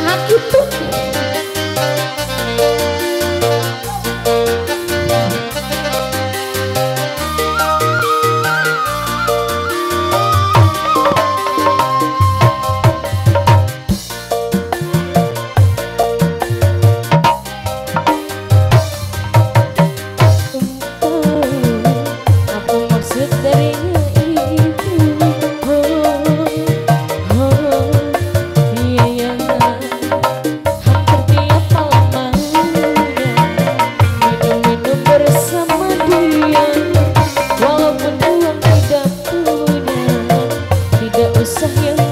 pernikahan itu usah yang